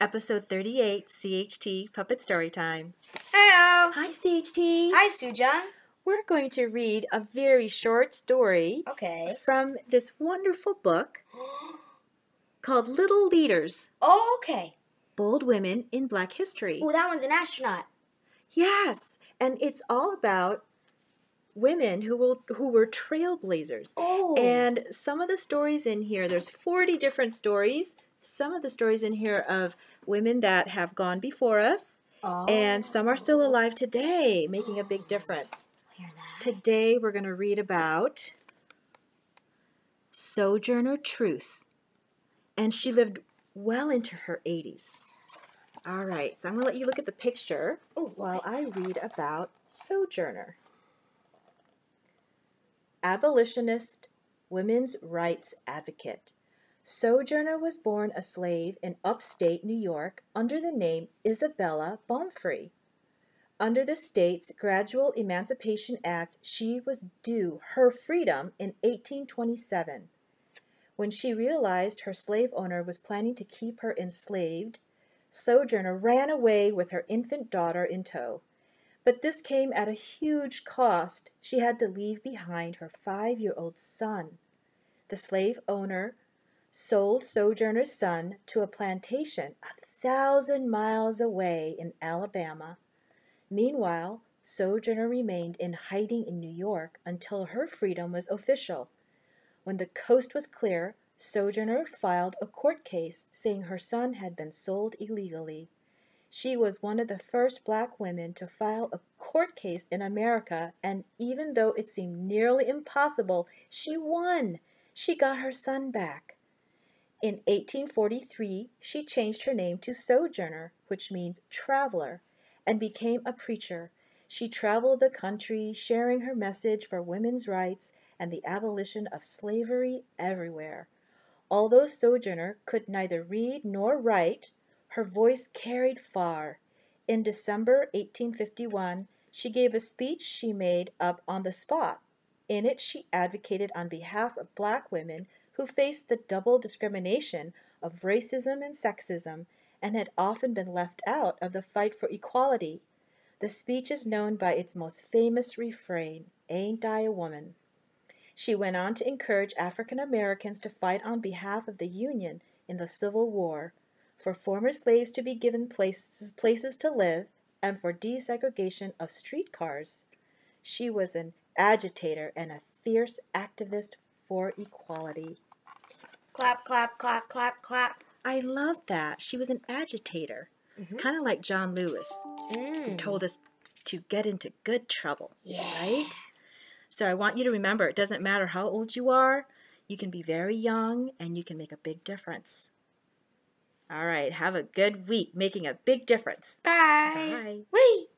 episode 38, CHT Puppet Story Time. Hello. Hi, CHT. Hi, Soozung. We're going to read a very short story Okay. from this wonderful book called Little Leaders Oh, okay. Bold Women in Black History. Oh, that one's an astronaut. Yes, and it's all about women who will who were trailblazers. Oh. And some of the stories in here, there's 40 different stories. Some of the stories in here of women that have gone before us, oh. and some are still alive today, making a big difference. Today we're going to read about Sojourner Truth. And she lived well into her 80s. All right, so I'm going to let you look at the picture Oh, while I read about Sojourner. Abolitionist, women's rights advocate. Sojourner was born a slave in upstate New York under the name Isabella Baumfree. Under the state's Gradual Emancipation Act, she was due her freedom in 1827. When she realized her slave owner was planning to keep her enslaved, Sojourner ran away with her infant daughter in tow. But this came at a huge cost. She had to leave behind her five year old son. The slave owner sold Sojourner's son to a plantation a thousand miles away in Alabama. Meanwhile, Sojourner remained in hiding in New York until her freedom was official. When the coast was clear, Sojourner filed a court case saying her son had been sold illegally. She was one of the first black women to file a court case in America, and even though it seemed nearly impossible, she won. She got her son back. In 1843, she changed her name to Sojourner, which means traveler, and became a preacher. She traveled the country, sharing her message for women's rights and the abolition of slavery everywhere. Although Sojourner could neither read nor write, her voice carried far. In December 1851, she gave a speech she made up on the spot. In it, she advocated on behalf of black women who faced the double discrimination of racism and sexism and had often been left out of the fight for equality. The speech is known by its most famous refrain, Ain't I a Woman? She went on to encourage African Americans to fight on behalf of the Union in the Civil War, for former slaves to be given places, places to live, and for desegregation of streetcars. She was an agitator and a fierce activist for equality. Clap, clap, clap, clap, clap. I love that. She was an agitator, Mhm. kind of like John Lewis, who Mm. told us to get into good trouble, Yeah. right? So I want you to remember it doesn't matter how old you are, you can be very young and you can make a big difference. All right, have a good week making a big difference. Bye. Bye. Wait.